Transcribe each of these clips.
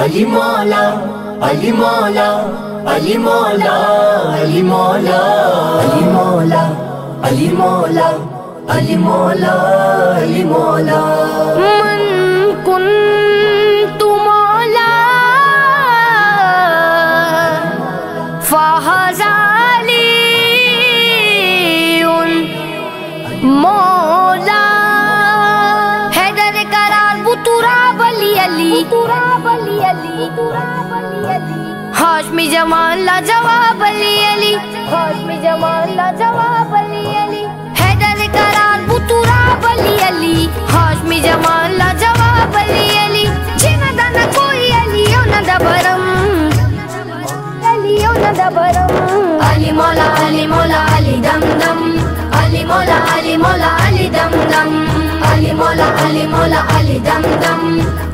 अली मौला अली मौला अली मौला अली मौला अली मौला अली मौला अली मौला अली मौला। मन कुन तुमौला फहजालियुन मौला। अली अली अली हाशमी जमान ला जवाब अली अली हाशमी जमान ला जवाब अली अली हैदर करार बुतुरा बली अली हाशमी जमान ला जवाब अली अली कोई अली ओ न दबरम। अली ओ न दबरम। अली मौला अली मौला अली दम दम अली मौला अली मौला अली दम दम अली मौला अली मोला अली दम दम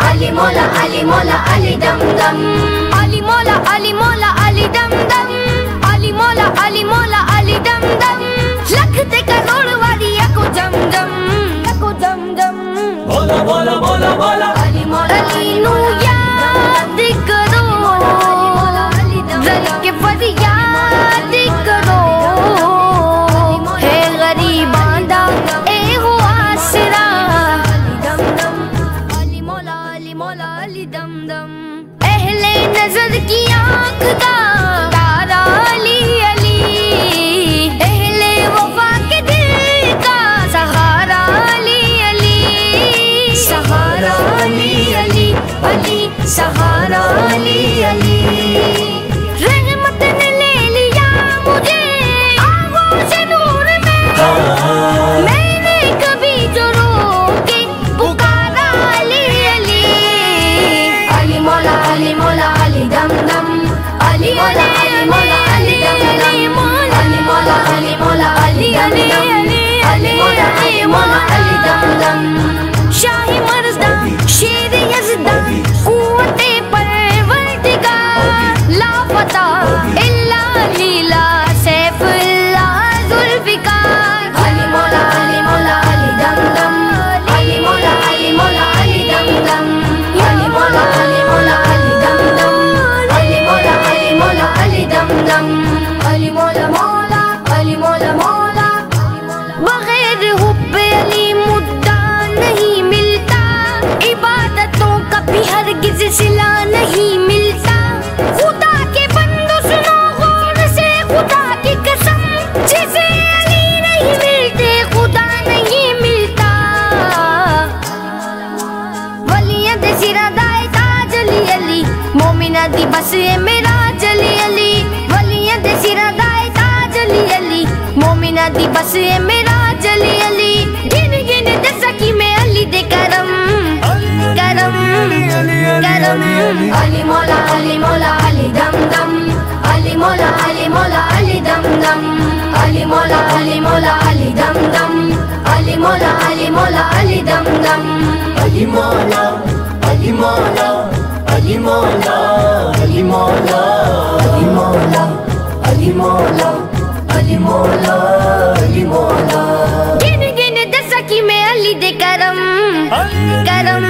अली मौला अली मौला अली दम दम अली मौला अली मौला अली दम दम अली मौला अली मौला अली दम दम लख ते करोड़ वाली को जम जम को जम जम बोला बोला अली मौला अहले नज़र की आँख का Ali Mola Ali Dam Dam. Ali Mola Ali Mola Ali Dam Dam. Ali Mola. Ali Mola Ali Dam Dam. Ali Mola Ali Mola Ali Dam Dam. Şahi Marz'da şiiri yazıda Momina दी बस ए मेरा जली अली वलियाँ दे सिरा दाए ताज अली अली मोमिना दी बस ए मेरा जली अली गिन गिन दसा की मैं अली दे करम करम करम अली मौला अली मौला अली दम दम अली मौला अली मौला अली दम दम अली मौला अली मौला अली दम दम अली मौला अली मौला अली दम दम अली मौला अली मौला अली मौला Ali Mola, Ali Mola, Ali Mola, Ali Mola, Ali Mola. ਗਿਣ ਗਿਣ ਦੱਸਾਂ ਕਿ ਮੈਂ ਅਲੀ ਦੇ ਕਰਮ ਕਰਮ ਕਰਮ